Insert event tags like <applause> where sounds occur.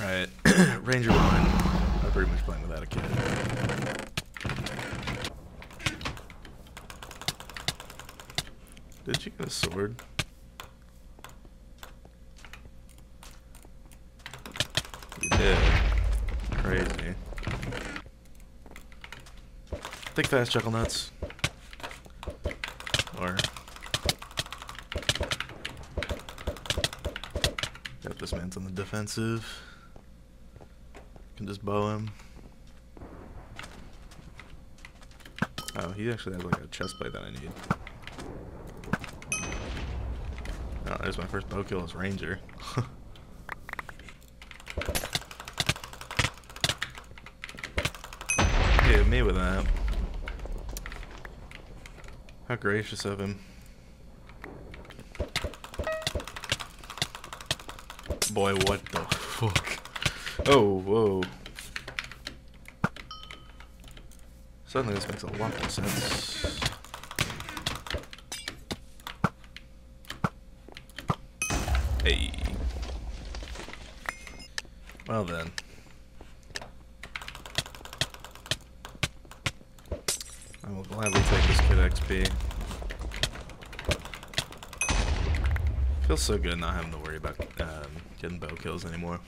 Alright, <clears throat> Ranger 1. I'm pretty much playing without a kit. Did you get a sword? You did. Crazy. Think fast, chuckle nuts. Or Yep, this man's on the defensive. Can just bow him. Oh, he actually has like a chest plate that I need. Oh, there's my first bow kill as Ranger. <laughs> Hit me with that. How gracious of him. Boy, what the <laughs> fuck? Oh, whoa. Suddenly this makes a lot more sense. Hey. Well then. I will gladly take this kit XP. Feels so good not having to worry about um, getting bow kills anymore.